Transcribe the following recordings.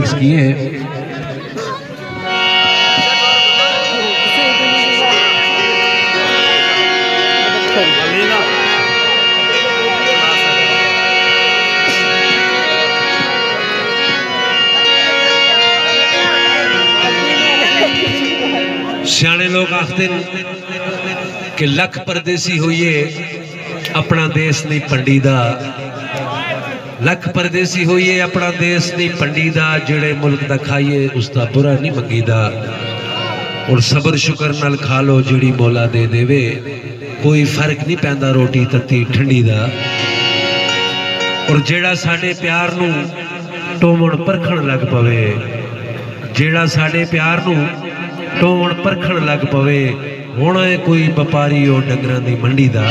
किए हैं सियाने लोग आखते हैं कि लख परदेसी होइए अपना देश नहीं पंडीदा ਲੱਖ ਪਰਦੇਸੀ ਹੋਈਏ, ਆਪਣਾ ਦੇਸ਼ ਨਹੀਂ ਪੰਡੀ ਦਾ ਜਿਹੜੇ ਮੁਲਕ ਦਾ ਖਾਈਏ ਉਸ ਦਾ ਬੁਰਾ ਨਹੀਂ ਮੰਗੀਦਾ। ਔਰ ਸਬਰ ਸ਼ੁਕਰ ਨਾਲ ਖਾ ਲੋ ਜਿਹੜੀ ਮੌਲਾ ਦੇ ਦੇਵੇ। ਕੋਈ ਫ਼ਰਕ ਨਹੀਂ ਪੈਂਦਾ ਰੋਟੀ, ਤੱਤੀ, ਠੰਡੀ ਦਾ। ਔਰ ਜਿਹੜਾ ਸਾਡੇ ਪਿਆਰ ਨੂੰ ਟੋਵਣ ਪਰਖਣ ਲੱਗ ਪਵੇ, ਜਿਹੜਾ ਸਾਡੇ ਪਿਆਰ ਨੂੰ ਟੋਵਣ ਪਰਖਣ ਲੱਗ ਪਵੇ, ਹੁਣ ਇਹ ਕੋਈ ਵਪਾਰੀ ਉਹ ਡੰਗਰਾਂ ਦੀ ਮੰਡੀ ਦਾ।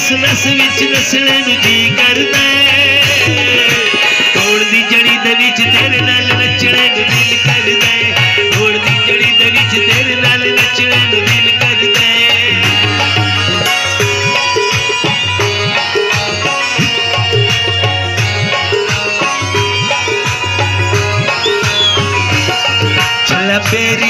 ਨਸ ਨਸ ਵਿੱਚ ਨਸਣੇ ਨੂੰ ਜੀ ਕਰਦਾ ਏ ਤੋੜ ਦੀ ਜੜੀ ਦੇ ਵਿੱਚ ਤੇਰੇ ਨਾਲ ਨੱਚਣੇ ਨੂੰ ਦਿਲ ਕਰਦਾ ਏ ਤੋੜ ਦੀ ਜੜੀ ਦੇ ਵਿੱਚ ਤੇਰੇ ਨਾਲ ਨੱਚਣੇ ਨੂੰ ਦਿਲ ਕਰਦਾ ਏ ਛਲਾ ਪੇਰੀ ਪੂਰੇ